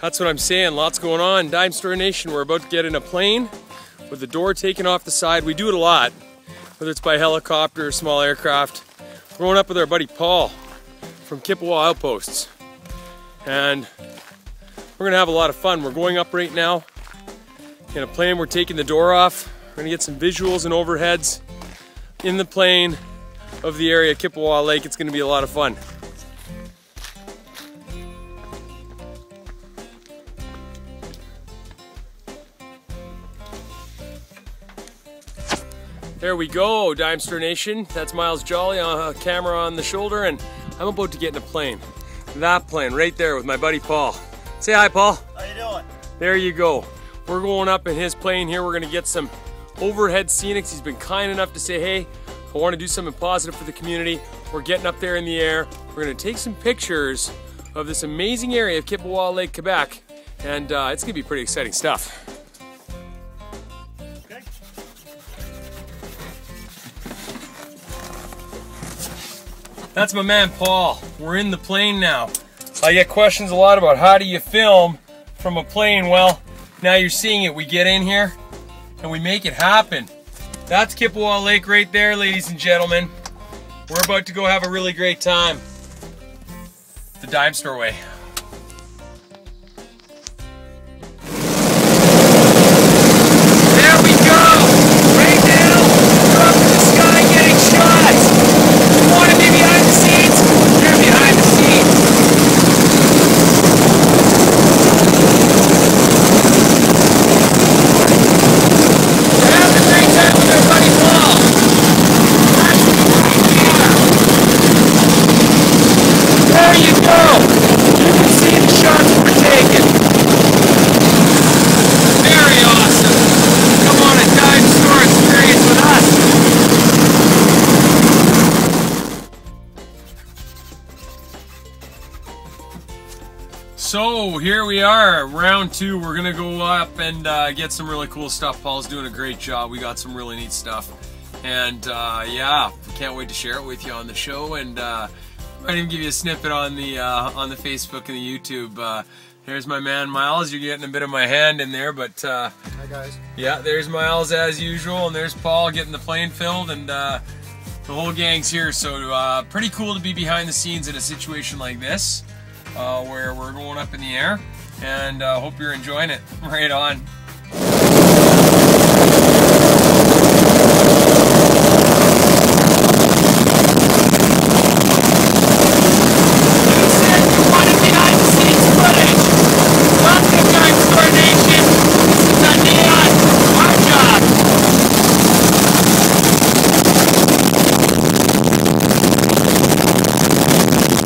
That's what I'm saying. Lots going on. Dimestore Nation, we're about to get in a plane with the door taken off the side. We do it a lot, whether it's by helicopter or small aircraft. We're going up with our buddy Paul from Kipawa Outposts. And we're gonna have a lot of fun. We're going up right now in a plane. We're taking the door off. We're gonna get some visuals and overheads in the plane of the area, Kipawa Lake. It's gonna be a lot of fun. There we go, Dimestore Nation. That's Miles Jolly on a camera on the shoulder, and I'm about to get in a plane. That plane right there with my buddy Paul. Say hi, Paul. How you doing? There you go. We're going up in his plane here. We're gonna get some overhead scenics. He's been kind enough to say, hey, I wanna do something positive for the community. We're getting up there in the air. We're gonna take some pictures of this amazing area of Kipawa Lake, Quebec, and uh, it's gonna be pretty exciting stuff. Okay. That's my man Paul. We're in the plane now. I get questions a lot about how do you film from a plane. Well, now you're seeing it. We get in here and we make it happen. That's Kipawa Lake right there, ladies and gentlemen. We're about to go have a really great time. The Dime Store way. So here we are, round two. We're gonna go up and uh, get some really cool stuff. Paul's doing a great job. We got some really neat stuff, and uh, yeah, can't wait to share it with you on the show. And uh, might even give you a snippet on the uh, on the Facebook and the YouTube. Uh, there's my man Miles. You're getting a bit of my hand in there, but uh, Hi guys. yeah, there's Miles as usual, and there's Paul getting the plane filled, and uh, the whole gang's here. So uh, pretty cool to be behind the scenes in a situation like this, uh, where we're going up in the air and uh, hope you're enjoying it. Right on.